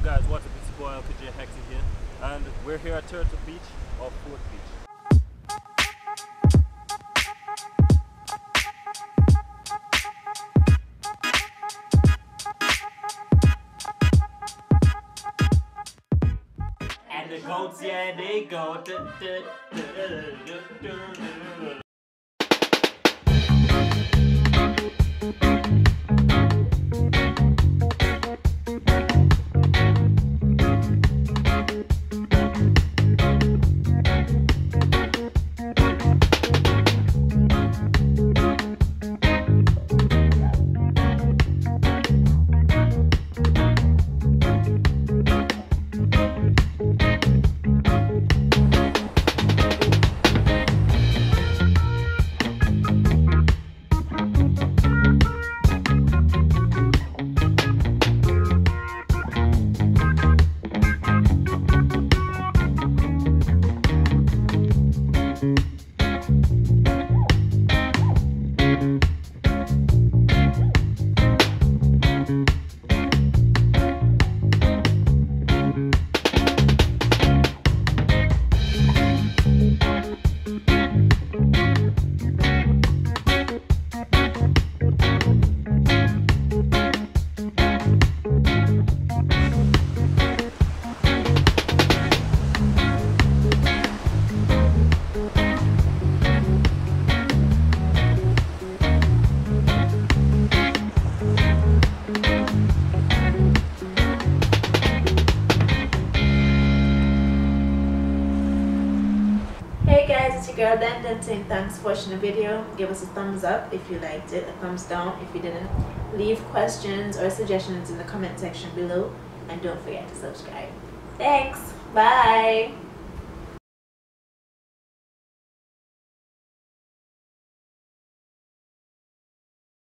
Guys, what's up? It's boy LKJ Hector here, and we're here at Turtle Beach or Fort Beach. And the goats, yeah, they go. Du- du- guys, it's your girl Dan saying thanks for watching the video. Give us a thumbs up if you liked it, a thumbs down if you didn't. Leave questions or suggestions in the comment section below and don't forget to subscribe. Thanks. Bye.